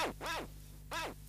Wow, wow, wow.